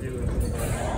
do it.